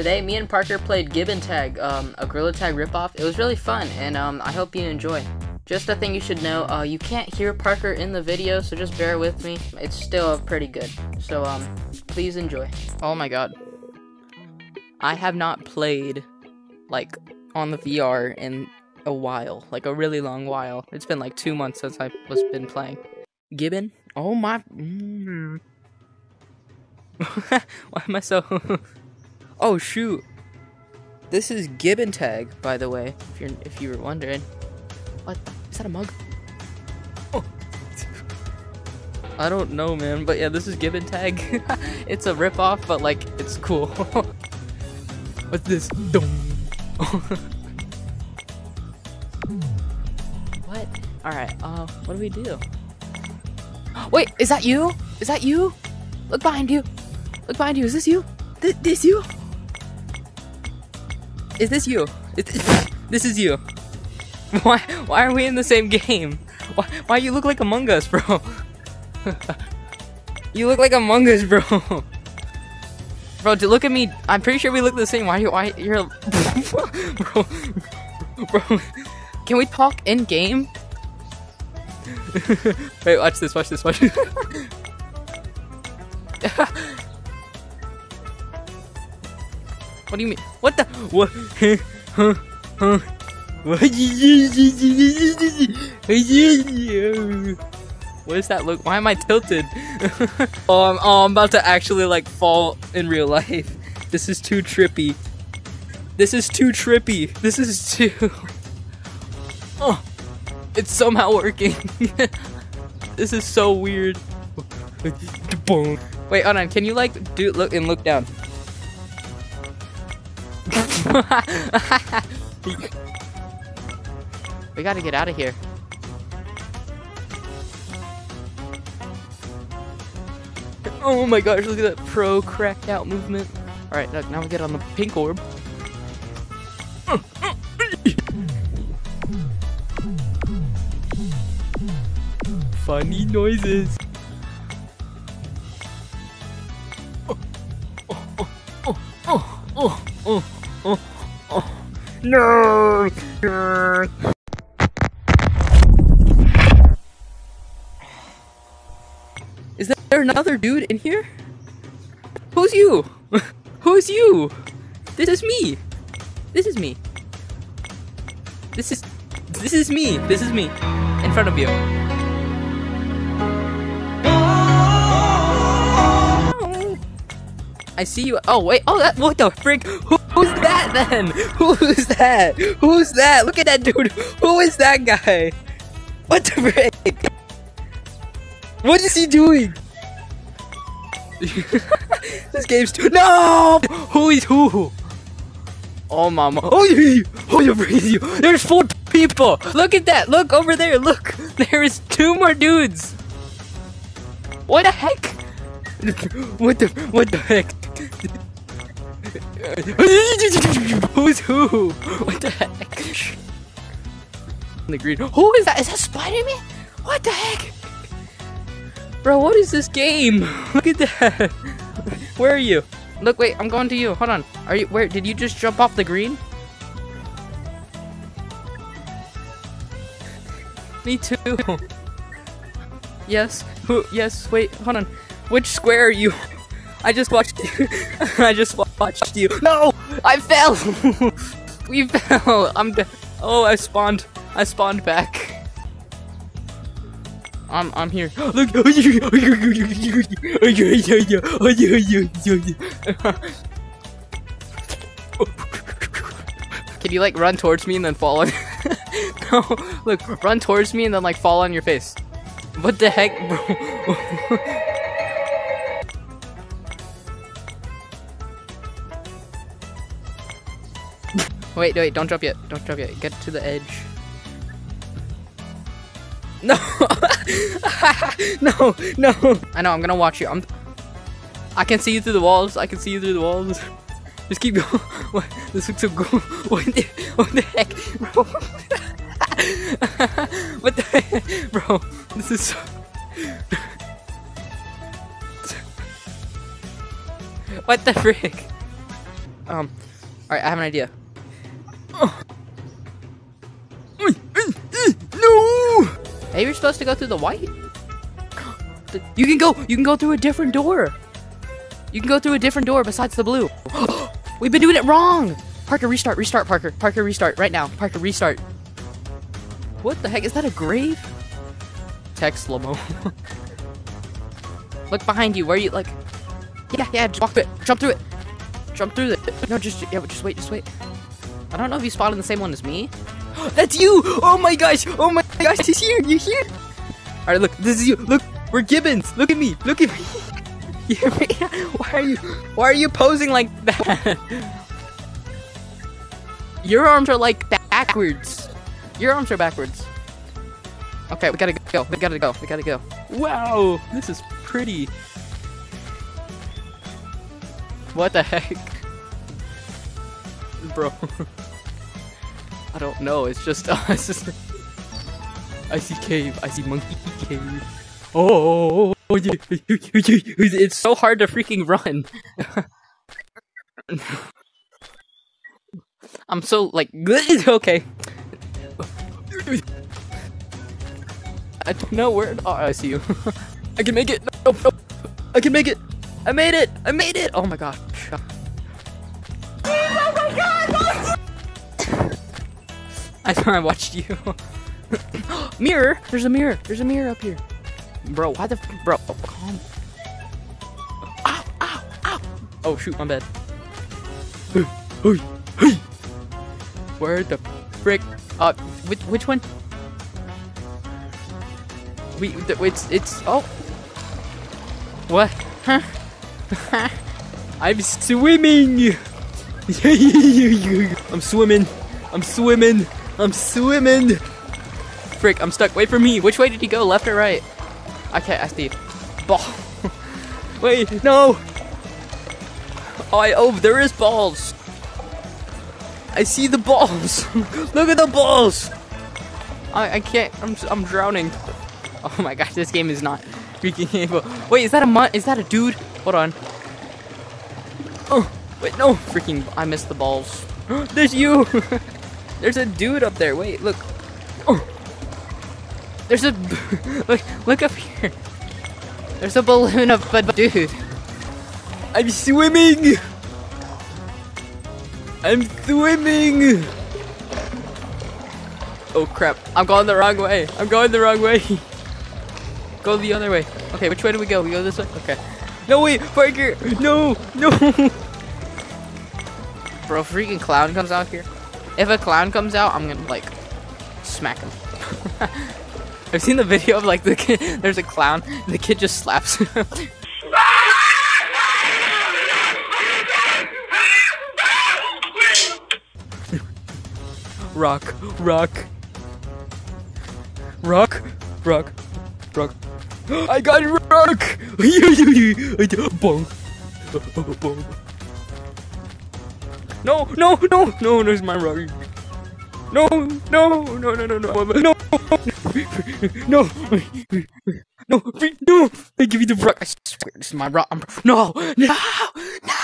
Today, me and Parker played Gibbon Tag, um, a Gorilla Tag ripoff. It was really fun, and um, I hope you enjoy. Just a thing you should know, uh, you can't hear Parker in the video, so just bear with me. It's still pretty good. So, um, please enjoy. Oh my god. I have not played, like, on the VR in a while. Like, a really long while. It's been like two months since I was been playing. Gibbon? Oh my... Mm. Why am I so... oh, shoot. This is Gibbon Tag, by the way, if you're if you were wondering. What? Is that a mug? Oh. I don't know, man, but yeah, this is Gibbon Tag. it's a ripoff, but like, it's cool. What's this? what? Alright, uh, what do we do? Wait, is that you? Is that you? Look behind you. Look behind you. Is this you? Th this you? Is this you? Is this, this is you. Why why are we in the same game? Why why you look like Among Us, bro? you look like Among Us, bro. Bro, look at me. I'm pretty sure we look the same. Why you why you're bro Bro Can we talk in game? Wait, watch this, watch this, watch this. What do you mean? What the what huh huh what does that look? Why am I tilted? oh, I'm, oh, I'm about to actually like fall in real life. This is too trippy. This is too trippy. This is too. Oh, it's somehow working. this is so weird. Wait, hold on. Can you like do look and look down? we gotta get out of here. Oh my gosh, look at that pro cracked out movement. Alright, now we get on the pink orb. Funny noises. No! Is there another dude in here? Who's you? Who's you? This is me. This is me. This is this is me. This is me in front of you. I see you. Oh wait. Oh, that. What the frick? Who, who's that then? Who's that? Who's that? Look at that dude. Who is that guy? What the frick? What is he doing? this game's too. No. Who is who? Oh mama. Oh you. Oh you you. There's four people. Look at that. Look over there. Look. There is two more dudes. What the heck? What the what the heck? Who's who? What the heck? The green. Who is that? Is that Spider-Man? What the heck? Bro, what is this game? Look at that. Where are you? Look, wait, I'm going to you. Hold on. Are you where did you just jump off the green? Me too. Yes. Who yes, wait, hold on. Which square are you? I just watched you. I just watched you. No! I fell! we fell! I'm dead. Oh, I spawned. I spawned back. I'm I'm here. Look! Can you like run towards me and then fall on? no, look, run towards me and then like fall on your face. What the heck, bro? Wait, wait, don't jump yet. Don't jump yet. Get to the edge. No! no, no! I know, I'm gonna watch you. I'm I can see you through the walls. I can see you through the walls. Just keep going. What? This looks so cool. What the, what the heck, bro? what the heck? Bro, this is so... what the frick? Um, alright, I have an idea. No! Maybe you're supposed to go through the white? You can go, you can go through a different door. You can go through a different door besides the blue. We've been doing it wrong. Parker, restart, restart, Parker. Parker, restart, right now. Parker, restart. What the heck? Is that a grave? Text slow-mo. Look behind you. Where are you, like... Yeah, yeah, just walk through it. Jump through it. Jump through it. No, just, yeah, just wait, just wait. I don't know if you spotted the same one as me. That's you! Oh my gosh! Oh my gosh! He's here! You here? Alright, look, this is you. Look, we're Gibbons. Look at me. Look at me. why are you why are you posing like that? Your arms are like backwards. Your arms are backwards. Okay, we gotta go. We gotta go. We gotta go. Wow, this is pretty. What the heck? Bro. I don't know, it's just us. I see cave, I see monkey cave. Oh, it's so hard to freaking run. I'm so like okay. I don't know where. Oh, I see you. I can make it. I can make it. I made it. I made it. Oh my gosh. I I watched you. mirror. There's a mirror. There's a mirror up here. Bro, why the bro? Oh, calm. Ow! Ow! Ow! Oh shoot, my bad. Where the frick? Uh, which which one? We it's it's oh. What? Huh? I'm swimming. I'm swimming. I'm swimming. I'm swimming. Frick, I'm stuck. Wait for me. Which way did he go? Left or right? Okay, I see. Ball. Wait, no. I, oh, there is balls. I see the balls. Look at the balls. I, I can't. I'm, I'm drowning. Oh my gosh, this game is not freaking able. Wait, is that a mutt? Is that a dude? Hold on. Oh, wait, no. Freaking, I missed the balls. There's you. There's a dude up there. Wait, look. Oh. There's a look. Look up here. There's a balloon of a dude. I'm swimming. I'm swimming. Oh crap! I'm going the wrong way. I'm going the wrong way. Go the other way. Okay, which way do we go? We go this way. Okay. No wait, Parker. No, no. Bro, freaking clown comes out here. If a clown comes out, I'm gonna like smack him. I've seen the video of like the kid, there's a clown, the kid just slaps him. rock, rock, rock, rock, rock. I got rock! Bong. Bong. No, no, no, no, there's my rug. No, no, no, no, no, no, no, no, no, no, they give you the rug. I swear, this is my rug. I'm, no, no, no.